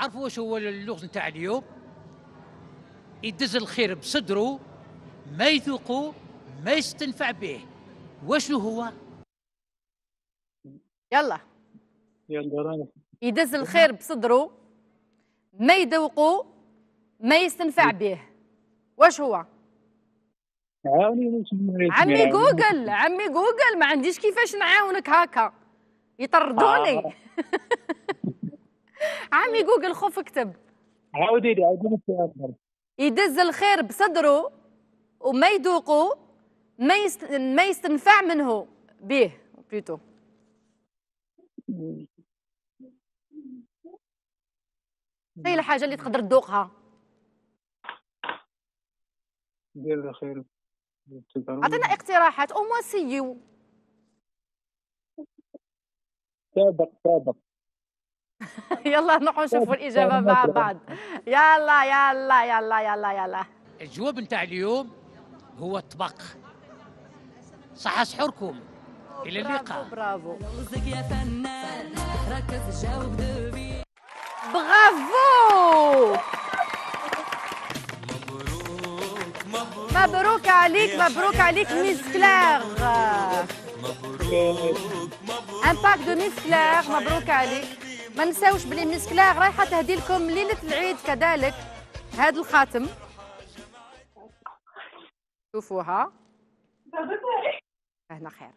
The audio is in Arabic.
تعرفوا واش هو اللغز نتاع اليوم؟ يدز الخير بصدره ما يذوقه ما يستنفع به. وشنو هو؟ يلا. يلا رانا. يدز الخير بصدره ما يذوقه ما يستنفع به. واش هو؟ عاوني واش عمي. جوجل عمي جوجل ما عنديش كيفاش نعاونك هكا. يطردوني. آه. عمي جوجل خوف اكتب. عاودي لي عاودي لي يدز الخير بصدره وما يذوقه ما يست... ما يستنفع منه. به بلوتو هي الحاجة اللي تقدر تذوقها دير الخير. عطينا اقتراحات. أو موا سيو سابق سابق. يلا نروحوا نشوفوا الإجابة مع بعض. يلا يلا يلا يلا يلا. الجواب نتاع اليوم هو الطبق. صح سحوركم إلى اللقاء. برافو لوزك يا فنان ركز جاوب دوبي برافو. مبروك عليك مبروك عليك Miss Claire un pack de Miss Claire مبروك عليك. ما نساوش بلي Miss Claire رايحة تهدي لكم ليلة العيد كذلك. هذا الخاتم. شوفوها. هنا خير.